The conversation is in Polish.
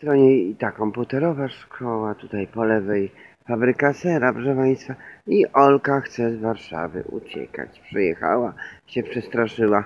stronie i ta komputerowa szkoła, tutaj po lewej fabryka sera, proszę Państwa. I Olka chce z Warszawy uciekać. Przyjechała, się przestraszyła.